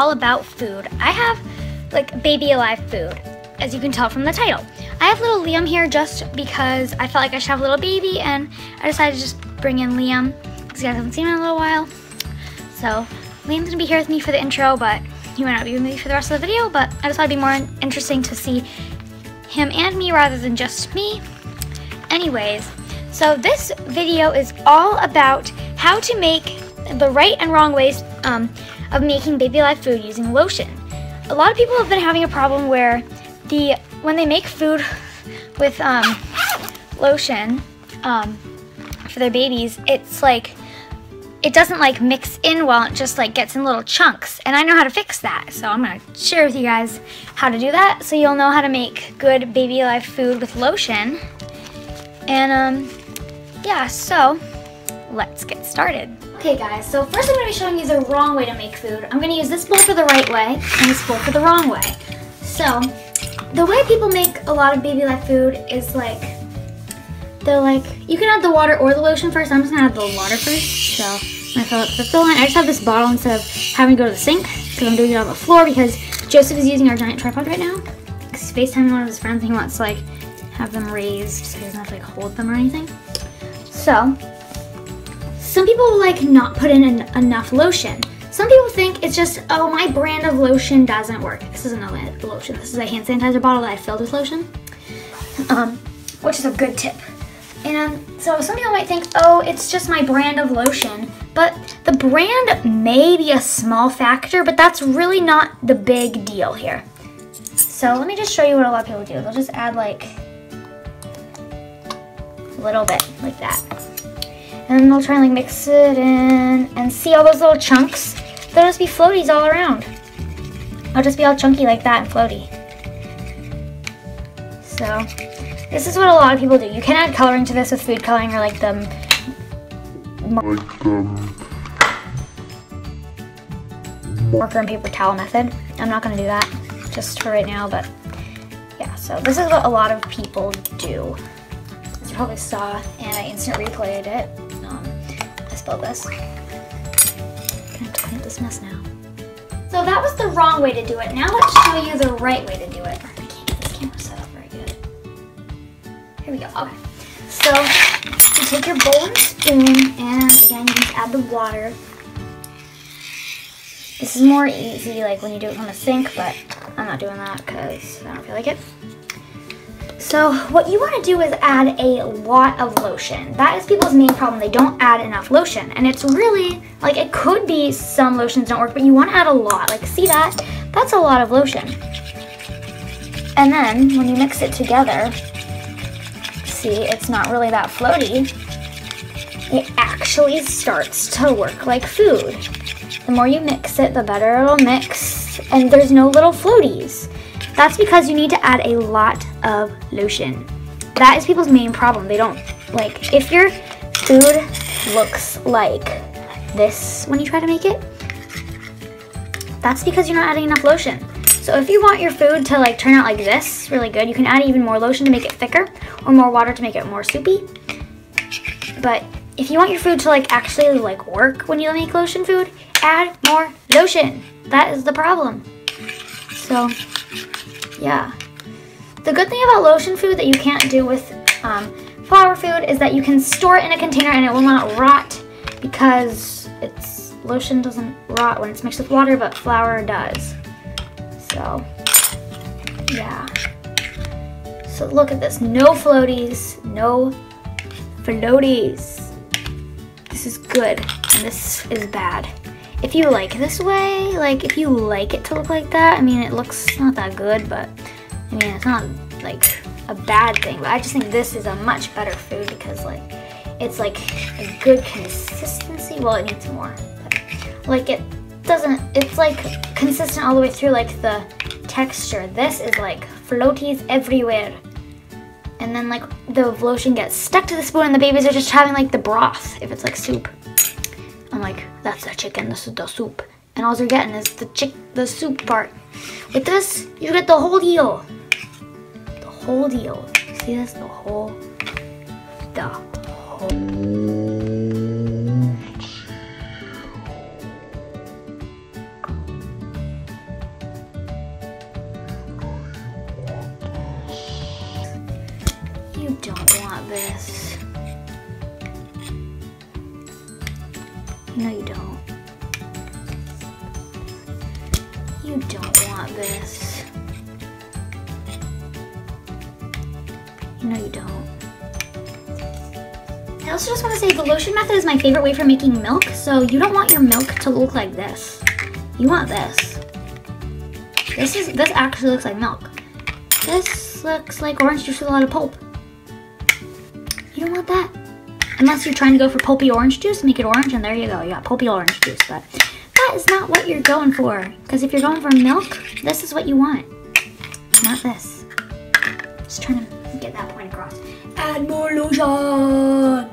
all about food. I have like baby alive food, as you can tell from the title. I have little Liam here just because I felt like I should have a little baby and I decided to just bring in Liam because you guys haven't seen him in a little while. So Liam's gonna be here with me for the intro, but he might not be with me for the rest of the video, but I just thought it'd be more interesting to see him and me rather than just me. Anyways, so this video is all about how to make the right and wrong ways um, of making baby alive food using lotion. A lot of people have been having a problem where the when they make food with um, lotion um, for their babies, it's like it doesn't like mix in well, it just like gets in little chunks. And I know how to fix that. So I'm gonna share with you guys how to do that so you'll know how to make good baby alive food with lotion. And um, yeah, so let's get started. Okay guys, so first I'm gonna be showing you the wrong way to make food. I'm gonna use this bowl for the right way and this bowl for the wrong way. So, the way people make a lot of baby alive food is like, they're like, you can add the water or the lotion first. I'm just gonna add the water first. So I'm gonna fill up the fill line. I just have this bottle instead of having to go to the sink because I'm doing it on the floor because Joseph is using our giant tripod right now. Because he's FaceTiming one of his friends and he wants to like have them raised so he doesn't have to like hold them or anything. So some people like not put in en enough lotion. Some people think it's just, oh, my brand of lotion doesn't work. This isn't a lotion. This is a hand sanitizer bottle that I filled with lotion, um, which is a good tip. And so some people might think, oh, it's just my brand of lotion. But the brand may be a small factor, but that's really not the big deal here. So let me just show you what a lot of people do. They'll just add like a little bit, like that. And they'll try and like mix it in and see all those little chunks? There'll just be floaties all around. I'll just be all chunky like that and floaty. So this is what a lot of people do. You can add coloring to this with food coloring or like the like, um, marker and paper towel method. I'm not gonna do that just for right now, but yeah, so this is what a lot of people do. As you probably saw, and I instant replayed it. This. Gonna have to clean up this mess now. So that was the wrong way to do it. Now let's show you the right way to do it. I can't get this camera set up very good. Here we go, okay. So you take your bowl and spoon, and again, you just add the water. This is more easy like when you do it from the sink, but I'm not doing that because I don't feel like it. So what you want to do is add a lot of lotion. That is people's main problem. They don't add enough lotion. And it's really, like it could be some lotions don't work, but you want to add a lot. Like see that? That's a lot of lotion. And then when you mix it together, see it's not really that floaty. It actually starts to work like food. The more you mix it, the better it'll mix. And there's no little floaties. That's because you need to add a lot of lotion. That is people's main problem. They don't, like, if your food looks like this when you try to make it, that's because you're not adding enough lotion. So if you want your food to like turn out like this, really good, you can add even more lotion to make it thicker or more water to make it more soupy. But if you want your food to like actually like work when you make lotion food, add more lotion. That is the problem. So yeah. The good thing about lotion food that you can't do with um, flour food is that you can store it in a container and it will not rot because it's lotion doesn't rot when it's mixed with water, but flour does. So, yeah. So look at this, no floaties, no floaties. This is good, and this is bad. If you like this way, like if you like it to look like that, I mean it looks not that good, but I mean it's not like a bad thing, but I just think this is a much better food because like it's like a good consistency. Well, it needs more, but like it doesn't, it's like consistent all the way through like the texture. This is like floaties everywhere. And then like the lotion gets stuck to the spoon and the babies are just having like the broth if it's like soup. I'm like, that's the chicken, this is the soup. And all you're getting is the chick, the soup part. With this, you get the whole deal whole deal. See this? The whole, the whole. You don't want this. No, you don't. No, you don't. I also just want to say the lotion method is my favorite way for making milk, so you don't want your milk to look like this. You want this. This is this actually looks like milk. This looks like orange juice with a lot of pulp. You don't want that. Unless you're trying to go for pulpy orange juice, make it orange, and there you go. You got pulpy orange juice, but that is not what you're going for. Because if you're going for milk, this is what you want. Not this. Just trying to get that point across. Add more lotion!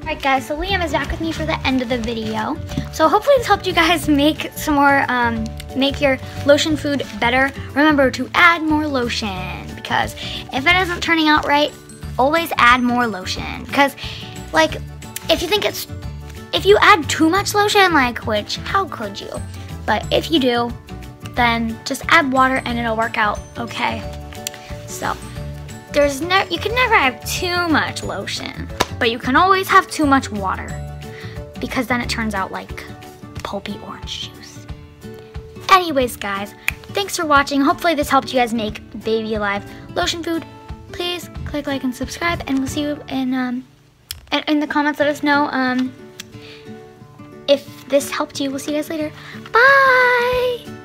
Alright guys, so Liam is back with me for the end of the video. So hopefully this helped you guys make some more, um, make your lotion food better. Remember to add more lotion because if it isn't turning out right, always add more lotion. Because like, if you think it's, if you add too much lotion, like, which, how could you? But if you do, then just add water and it'll work out okay. So, there's no, you can never have too much lotion, but you can always have too much water because then it turns out like pulpy orange juice. Anyways, guys, thanks for watching. Hopefully this helped you guys make Baby Alive lotion food. Please click like and subscribe, and we'll see you in um in, in the comments. Let us know um if this helped you. We'll see you guys later. Bye.